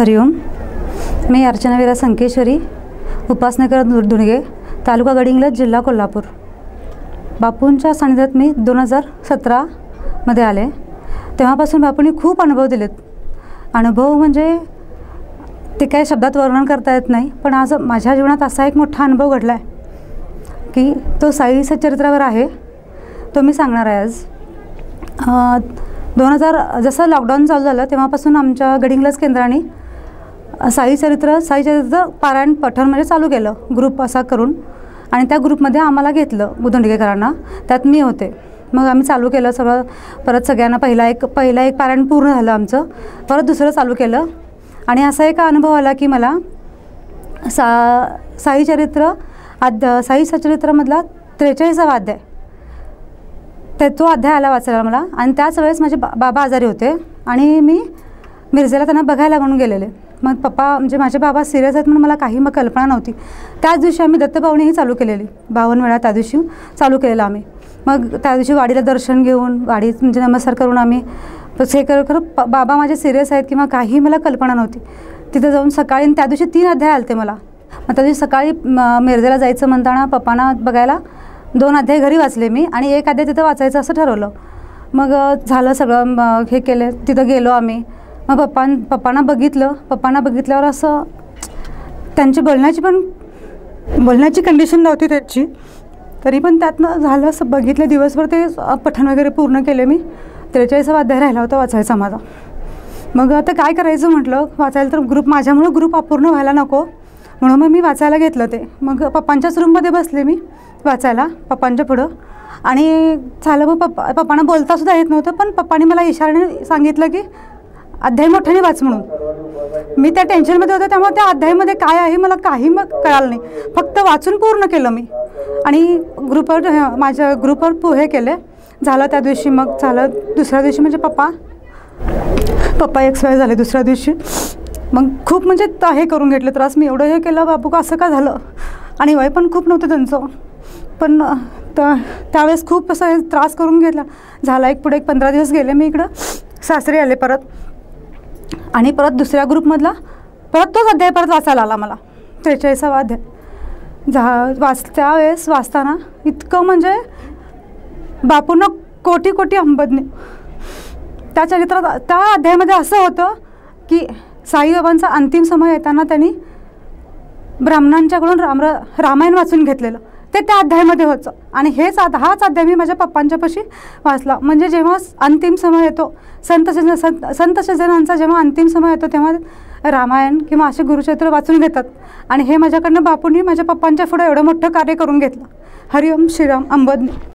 हरिओम मी अर्चना विरा संकेश्वरी उपासनगर दुर तालुका गडिंग्लज जिल्हा कोल्हापूर. बापूंच्या सानिध्यात मी दोन हजार सतरामध्ये आले. तेव्हापासून बापूंनी खूप अनुभव दिलेत. अनुभव म्हणजे ते काही शब्दात वर्णन करता येत नाही पण आज माझ्या जीवनात असा एक मोठा अनुभव घडला आहे की तो साई सच्चरित्रावर आहे तो मी सांगणार आहे आज. दोन हजार जसं लॉकडाऊन चालू झालं तेव्हापासून आमच्या गडिंग्लज केंद्राने साई चरित्र साई चरित्र पारायण पठण म्हणजे चालू केलं ग्रुप असा करून. आणि त्या ग्रुपमध्ये आम्हाला घेतलं बुधंडगेकरांना. त्यात मी होते. मग आम्ही चालू केलं सगळं. परत सगळ्यांना पहिला एक पहिला एक पारायण पूर्ण झालं आमचं. परत दुसरं चालू केलं. आणि असा एक अनुभव आला की मला सा साई चरित्र अध्या साई सचरित्रामधला त्रेचाळीसावा अध्याय. ते तो अध्याय आला वाचायला मला. आणि त्याच वेळेस माझे बा बाबा आजारी होते. आणि मी मिरजेला त्यांना बघायला म्हणून गेलेले. मग पप्पा म्हणजे माझे बाबा सिरियस आहेत म्हणून मला काही मग कल्पना नव्हती. त्याच दिवशी आम्ही दत्तपावणीही चालू केलेली. बावन्न वेळा त्या दिवशी चालू केलेलं आम्ही. मग त्या दिवशी वाडीला दर्शन घेऊन वाडीत म्हणजे नमस्कार करून आम्ही हे कर खरं बाबा माझे सिरियस आहेत किंवा काही मला कल्पना नव्हती. तिथं जाऊन सकाळी आणि त्या दिवशी तीन अध्याय आले मला. मग त्या दिवशी सकाळी मिरजेला जायचं म्हणताना पप्पांना बघायला दोन अध्याय घरी वाचले मी आणि एक अध्याय तिथं वाचायचं असं ठरवलं. मग झालं सगळं हे केलं. तिथं गेलो आम्ही. मग पप्पां पप्पांना बघितलं पप्पांना बघितल्यावर असं त्यांची बोलण्याची पण बोलण्याची कंडिशन नव्हती त्याची. तरी पण त्यातनं झालं असं बघितलं. दिवसभर ते पठण वगैरे पूर्ण केले मी. त्रेचाळीसा अध्याय राहिला होता वाचायचा माझा. मग आता काय करायचं म्हटलं? वाचायला तर ग्रुप माझ्यामुळं ग्रुप अपूर्ण व्हायला नको. म्हणून मग मी वाचायला घेतलं ते. मग पप्पांच्याच रूममध्ये बसले मी वाचायला पप्पांच्या पुढं. आणि झालं मग पप्पा पप्पांना बोलतासुद्धा येत नव्हतं. पण पप्पाने मला इशाराने सांगितलं की अध्याय मोठ्याने वाच म्हणून. मी त्या टेन्शनमध्ये होते त्यामुळे त्या अध्यायामध्ये काय आहे मला काही मग कळालं नाही. फक्त वाचून पूर्ण केलं मी. आणि ग्रुपवर माझ्या ग्रुपवर पो हे केले. झालं त्या दिवशी मग झालं दुसऱ्या दिवशी म्हणजे पप्पा. पप्पा एक्सपायर झाले दुसऱ्या दिवशी. मग खूप म्हणजे हे करून घेतलं त्रास. मी एवढं हे केलं बाबू का असं का झालं? आणि वय पण खूप नव्हतं त्यांचं. पण तर त्यावेळेस खूप असं त्रास करून घेतला. झाला एक पुढे एक पंधरा दिवस गेले मी इकडं. सासरे आले परत. आणि परत दुसऱ्या ग्रुपमधला? परत तोच अध्याय परत वाचायला आला मला. त्रेचाळीसावा अध्याय. झा वाच त्यावेळेस वाचताना इतकं म्हणजे बापूंना कोटी कोटी अंबदने त्या चरित्रात त्या अध्यायामध्ये असं होतं की साईबाबांचा अंतिम समय येताना त्यांनी ब्राह्मणांच्याकडून राम रामायण वाचून घेतलेलं. ते त्या अध्यायामध्ये होतं. आणि हेच हाच अध्याय मी माझ्या पप्पांच्यापाशी वाचला. म्हणजे जेव्हा अंतिम समय येतो संत संत संत सजनांचा जेव्हा अंतिम समय येतो तेव्हा रामायण किंवा असे गुरुचरित्र वाचून घेतात. आणि हे माझ्याकडनं बापूंनी माझ्या पप्पांच्या पुढं एवढं मोठं कार्य करून घेतलं. हरिओम श्रीराम अंबदनी